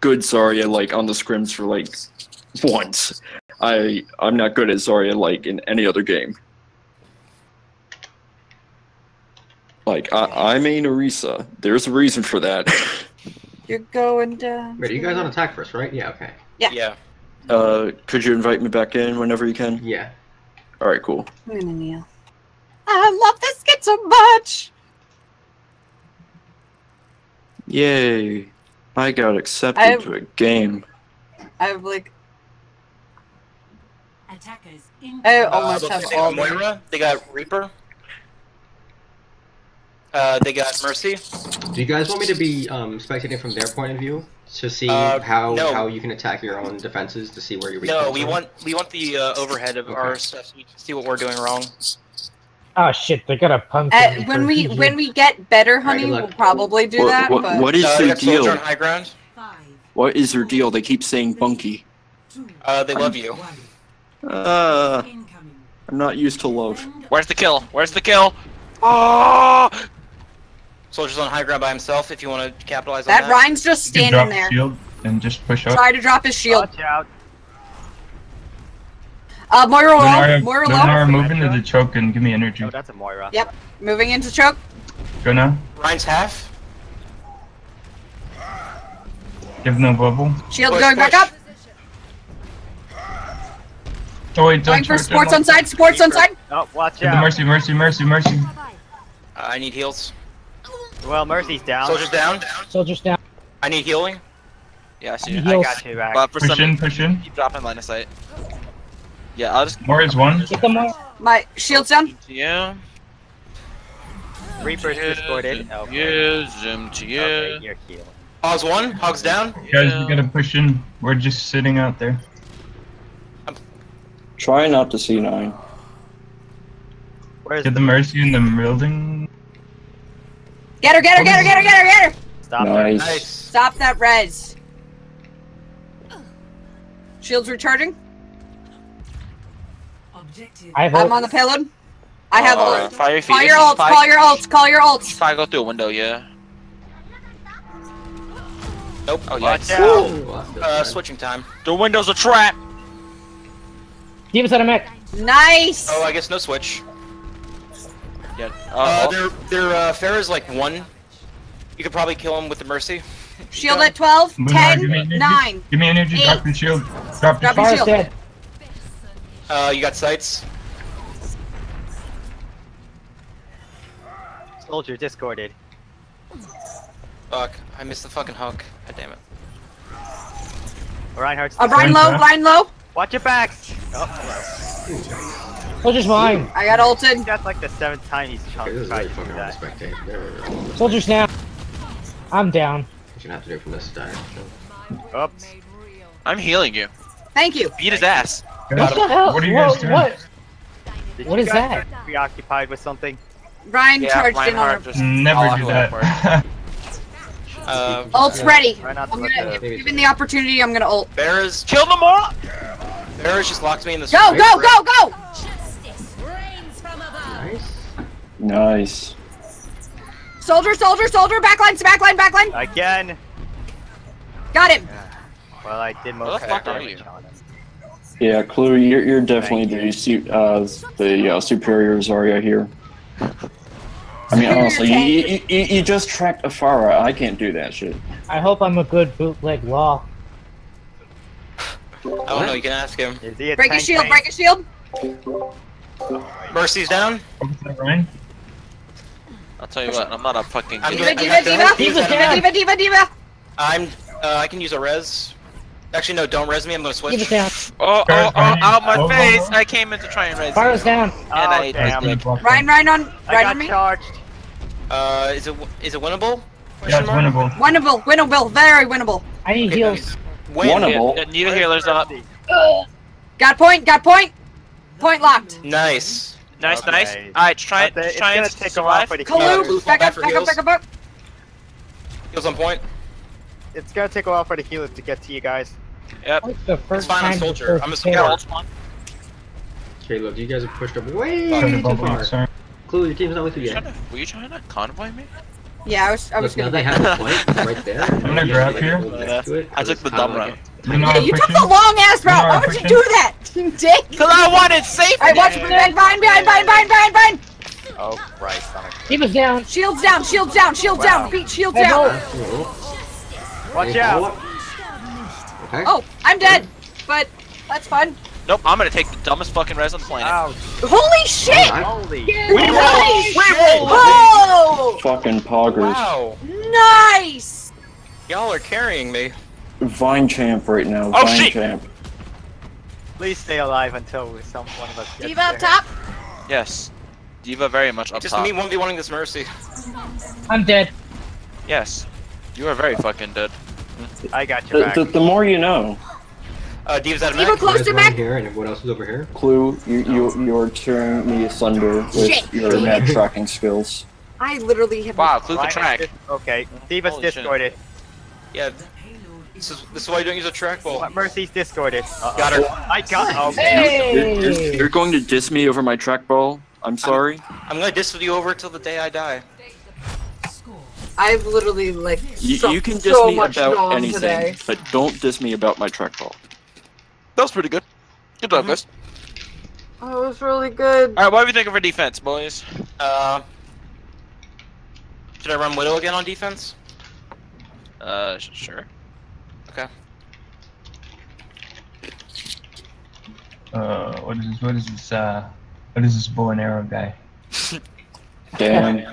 good Zarya like on the scrims for like once. I I'm not good at Zarya like in any other game. Like I, I main Orisa. There's a reason for that. You're going down. Wait, are you guys on attack first, right? Yeah, okay. Yeah. Yeah. uh, could you invite me back in whenever you can? Yeah. All right, cool. I'm gonna kneel. I love this skit so much. Yay! I got accepted I've- to a game. I have like Attackers in- I Uh, almost looks have they all got Moira. They got Reaper. Uh, they got Mercy. Do you guys want me to be um, spectating from their point of view to see Uh, how no. how you can attack your own defenses to see where you're weak No, we are? want we want the uh, overhead of our stuff so we can see what we're doing wrong. Oh shit, they're gonna pump Uh, when we PG. when we get better, honey, good we'll probably do What- that. what- but what is Uh, their deal? on high ground. What is their deal? They keep saying bunky. Uh, they love you. Uh, I'm not used to love. Where's the kill? Where's the kill? Oh! Soldier's on high ground by himself. If you want to capitalize on that that. Ryan's just You can standing drop there. shield and just push up. Try to drop his shield. Watch out. Uh, Moira low. Lunara, Moira low. Lunara, move into the choke and give me energy. Oh, that's a Moira. Yep. Moving into choke. Go now. Ryan's half. Give no bubble. Shield Push, going back up. Oh wait, Going don't for charge. sports on side. Sports on side. Oh, watch Give the out. mercy, mercy, mercy, mercy. Uh, I need heals. Well, Mercy's down. Soldier's down. Soldiers down. I need healing. Yeah, I see. He it. I got you back. But for Push some in, push in. keep dropping line of sight. Yeah, I'll just. More is one. Get the Moira. My shield's down. Yeah. Reaper's discorded. Okay. Yeah, zoom to you. Okay, you're healed. Hogs one. Hogs down. Guys, we gotta push in. We're just sitting out there. Try not to see nine. Where's Get the mercy in the building. Get her. Get her. Get her. Get her. Get her. Get her. Stop there. Nice. Nice. Stop that res. Shields recharging. Objective. I have I'm on the payload. I have Uh, ult. Fire your feet. Call your ults. Call your ults. Call your ults. Fire go through a window, yeah. Nope. Oh Watch yeah. out. Uh, switching time. The window's a trap. Demon's on a mech. Nice. Oh, I guess no switch. Yeah. Uh, Uh, their their uh, fair is like one. You could probably kill him with the mercy. Shield at 12, Lunar, 10, give me energy. 9. Give me energy. Drop your shield. Drop your Drop your Fire's shield. Dead. Uh, you got sights. Soldier discorded. Fuck, I missed the fucking hook. God damn it. Reinhardt's. Uh, Ryan low, Ryan low. Watch your backs. Oh, hello. Soldier's mine. I got ulted. That's like the seventh time he's Okay, this is tried really to do fucking hard to that. spectate. Soldier's down. I'm down. What you gonna have to do from this direction. Oops. I'm healing you. Thank you. Beat his ass. What the hell? What are you Whoa, guys doing? What? Did What you is guys that? get Preoccupied with something. Ryan Yeah, charged in on Reinhardt just Never do out for it. that. Uh, Ult's ready. Try not to I'm let gonna, the- if given the opportunity, I'm gonna ult. Bears, Kill them all. Bears just locked me in the. Go, go, go, go! Nice. Nice. Soldier, soldier, soldier, backline, backline, backline. Again. Got him. Well, I did most Where the of fuck the are damage you? on him. Yeah, Clue, you're, you're definitely Thank the su- uh, the uh, superior Zarya here. I mean, honestly, you, you, you, you just tracked a Pharah. I can't do that shit. I hope I'm a good bootleg law. Oh no, you can ask him. Is he a Break tank his shield, tank? break his shield. Mercy's down. I'll tell you what, I'm not a fucking. I'm D.Va, good. D.Va, I'm D.Va. D.Va, D.Va, D.Va, D.Va, D.Va. I'm. Uh, I can use a res. Actually, no, don't res me. I'm gonna Give it switch. down. Oh, oh, oh, out my Oh, face! I came in to try and raise Fire's you. down. And Oh, I ate damn. this. Ryan, Ryan on, I Ryan got on me. charged. Uh, is it is it winnable? Yeah, it's Question mark? winnable. Winnable, winnable, very winnable. I need Okay, heals. Win. Winnable. Yeah, Need a healer's up. Got point, got point. Point locked. Nice. Nice, Okay. nice. Alright, try it. But it's Try gonna and take a while survive. for the Blue, Kalu, back back up, back up, back up, back up. Heals on point. It's gonna take a while for the healers to get to you guys. Yep. What's the first fine, I'm time soldier. first I'm a hit? Yeah, support. ult spawn. Okay, look, you guys have pushed up way too far. sorry. Clue, your team's not with you yet. to- Were you trying to convoy me? Yeah, I was. I was Look, now gonna. they have a point right there. I'm gonna grab here. hold next it, I 'cause took the dumb like route. Lunar Yeah, you took the long ass route. Lunar Why would you do that? Dick. Cause I wanted safety. Alright, watch me back behind, behind, behind, behind, behind, behind. Oh, Christ. Sonic. D.Va's down. Shields down, shields down, shields Wow. down. Beat shields Hey, down. Bo. Watch out. Okay. Oh, I'm dead. But that's fun. Nope, I'm gonna take the dumbest fucking res on the planet. Ouch. Holy shit! Alright. Holy. Nice! rolled. Oh! Fucking poggers. Wow. Nice! Y'all are carrying me. Vine champ right now. Oh, Vine shit. champ. Please stay alive until some one of us gets D.Va up top. Yes. D.Va very much up top. Just me 1v1ing this Mercy. I'm dead. Yes. You are very fucking dead. I got you. The, back. the, the more you know. Uh, D.Va's out of D.Va mech. close Where's to Ryan here, and everyone else is over here. Clue, you, you, you're tearing me asunder with Shit. your mad tracking skills. I literally have. Wow, clue the Ryan track. okay, D.Va's Holy shit. discorded. Yeah. This is, this is why you don't use a trackball. Mercy's discorded. Uh-oh. Got her. I got. Okay. You're, you're, Hey. you're going to diss me over my trackball? I'm sorry. I'm gonna diss you over till the day I die. I've literally like. You, so, you can diss so me much about anything, Today. but don't diss me about my trackball. That was pretty good. Good job, guys. That was really good. Alright, what are we thinking for defense, boys? Uh. Should I run Widow again on defense? Uh, sh- sure. Okay. Uh, what is this? What is this? Uh, what is this bow and arrow guy? Damn.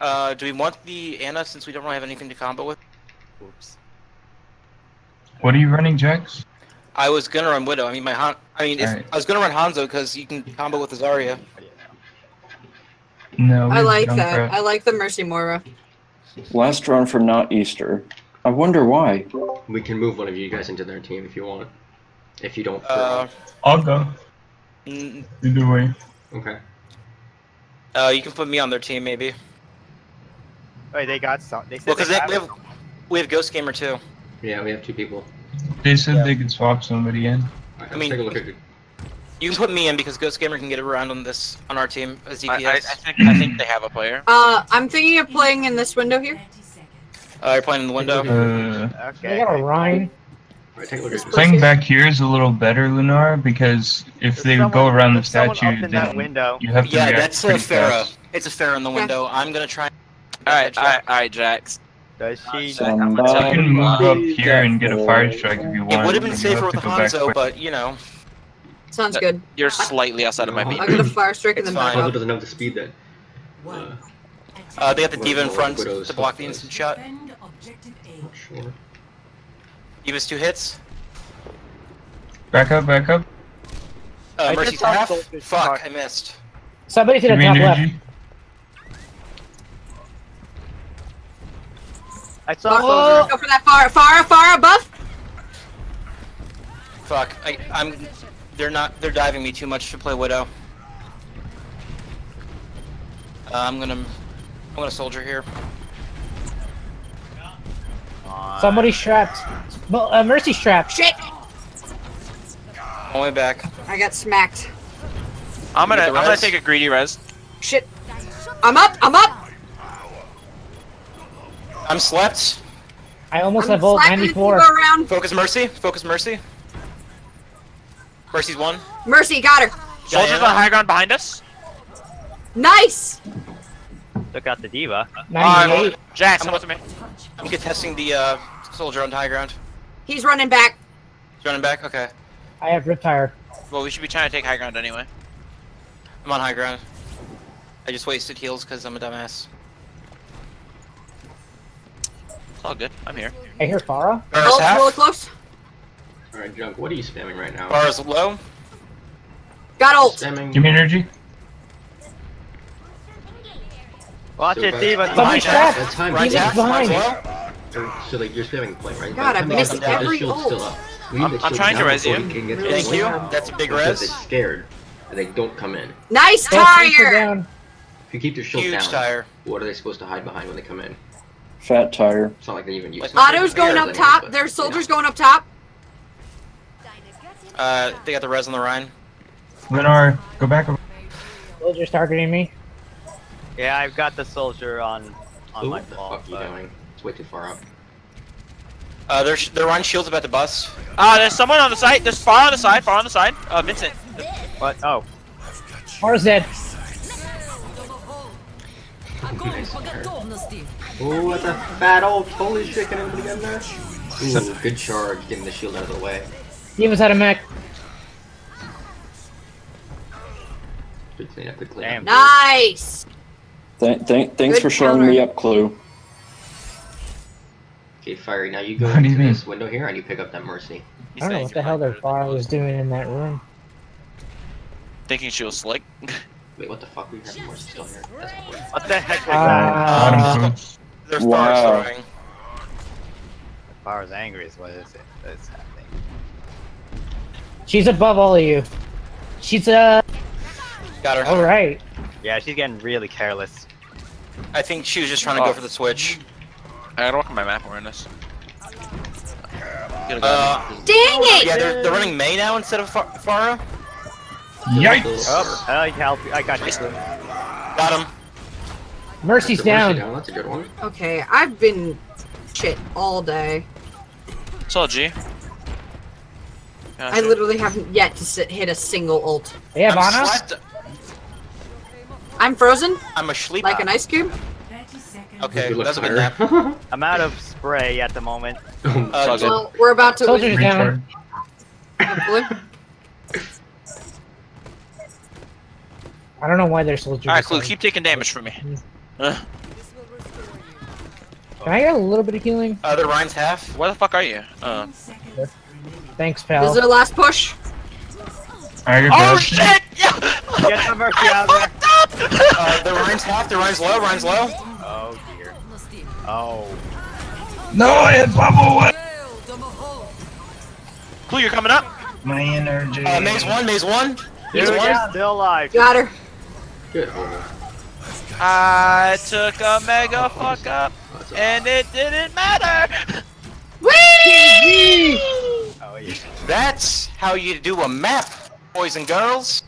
Uh, do we want the Ana since we don't really have anything to combo with? Oops. What are you running, Jax? I was gonna run Widow. I mean, my Han. I mean, if Alright. I was gonna run Hanzo because you can combo with a Zarya. No. I like that. Junkrat. I like the Mercy Moira. Last round for not Easter. I wonder why. We can move one of you guys into their team if you want. If you don't. Uh, I'll go. Either way. okay. uh, you can put me on their team maybe. Wait, they got some. They said Well, because they we have we have Ghost Gamer too. Yeah, we have two people. They said Yeah. they could swap somebody in. Alright, I let's mean- take a look at. You can put me in because Ghost Gamer can get around on this on our team as I, DPS. I, I think I think they have a player. Uh, I'm thinking of playing in this window here. Uh, you're playing in the window. Uh, I Okay. got a Rein. Alright, take a look at this. playing back here is a little better, Lunar, because if There's they someone- go around the statue, in that then window. you have to Yeah, react that's a pretty Pharah. fast. It's a Pharah in the Okay. window. I'm gonna try. Alright, alright, alright, Jax. Does she? Somebody You can move up here and get a fire strike if you want. It would have been safer with to Hanzo, but you know. Sounds That- good. You're slightly outside of my beat. I got a fire strike and It's then back fine. Hanzo up. doesn't have the speed then. Uh, Uh, they got the What- D.Va in front to block the stuff instant does. shot. not sure. D.Va's two hits. Back up, back up. Uh, I Mercy's half. Fuck. I missed. Somebody to the Give me top left. I saw. Oh, Soldier. go for that far, far, far above. Fuck, I, I'm. They're not. They're diving me too much to play Widow. Uh, I'm gonna. I'm gonna soldier here. Somebody strapped. Well, uh, Mercy strapped. Shit! On my way back. I got smacked. I'm gonna I'm gonna take a greedy res. Shit. I'm up. I'm up. I'm slept. I almost I'm have ult 94. Around. Focus Mercy. Focus Mercy. Mercy's one. Mercy got her. Soldiers on high ground behind us. Nice. Took out the D.Va. 98. Uh, Jax, come up to me. I'm contesting the uh, soldier on high ground. He's running back. He's running back. Okay. I have RIP-Tire. Well, we should be trying to take high ground anyway. I'm on high ground. I just wasted heals because I'm a dumbass. All good. I'm here. I hear Pharah. Bara's Oh, really half. close. Alright, Junk, what are you spamming right now? Bara's low. Got ult. Spamming. Give me energy. Watch So uh, it, bad. D.Va. Somebody Ryan's strapped. half. That time Ryan's He's behind. Ryan's low. Or- So like you're spamming point, right? God, By I missed they get down, every ult. still up. I'm- I'm trying to down res you. we can Thank you. That's a big res. they're scared and they don't come in. Nice Both tanks are tire. If you keep your shield Huge down, tire. what are they supposed to hide behind when they come in? Fat tire. It's not like they even use. Like it. Otto's going up they- top. but, There's you know. soldiers going up top. Uh, they got the res on the Rein. Lunar, go back. Soldier's targeting me. Yeah, I've got the soldier on on Ooh, my what the fault. fuck are you doing? It's way too far up. Uh, they're they're on shields about to bust. Uh, there's someone on the side. There's far on the side. Far on the side. Uh, Vincent. What? Oh, Mars dead. Nice there. Ooh, that's a fat old holy shit, can everybody get in there? Ooh, good charge, getting the shield out of the way. Divas had a mech. Good cleanup, good cleanup. damn. Nice. Th- th- thanks Good for showing me up, Clue. Okay, Fiery, now you go What do you into mean? this window here and you pick up that Mercy. He's I don't know what the hell their goodbye. fire was doing in that room. Thinking she was slick. Wait, what the fuck? We have Mercy still here. That's important. What the heck was Uh, that? Bottom They're Wow. fire throwing. Power's angry is what is it? That's happening. She's above all of you. She's uh. Got her. All right. Yeah, she's getting really careless. I think she was just trying to Oh. go for the switch. I gotta work on my map awareness. Could've Uh, Dang it! yeah, they're, they're running Mei now instead of Fa- Pharah. Yikes! Oh, I help you. I got you. Got him. Mercy's That's a Mercy down. That's a good one. Okay, I've been shit all day. Solid G. I literally haven't yet to sit, hit a single ult. They have I'm Ana. I'm frozen I'm asleep. like an ice cube. Okay, that's a good nap. I'm out of spray at the moment. Uh, Solid. Well, we're about to Soldier's win. down. Hopefully. I don't know why they're soldiers. Alright, Clue, keep taking damage from me. Can I get a little bit of healing? uh, the Ryan's half. where the fuck are you? Uh, Thanks, This is our last push. Alright, you're oh good. shit! Yeah! Get some mercy out there. Uh, the Rein's half. The Rein's low. Rein's low. Oh dear. Oh. No, I had bubble. Clue, you're coming up. My energy. Uh, Mei's one. Mei's one. Mei's Dude, one. still alive. Got her. Good hole. I took a mega fuck up, that's a- and it didn't matter. Whee! Oh yeah. That's how you do a map, boys and girls.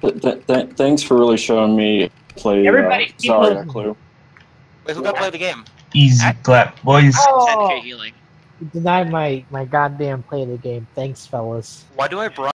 Th- th- th- thanks for really showing me play. Everybody uh, keep Zarya, moving. Clue. Wait, who got to play the game? Easy clap, boys. Oh, 10k healing. denied my my goddamn play of the game. Thanks, fellas. Why do I have Brian?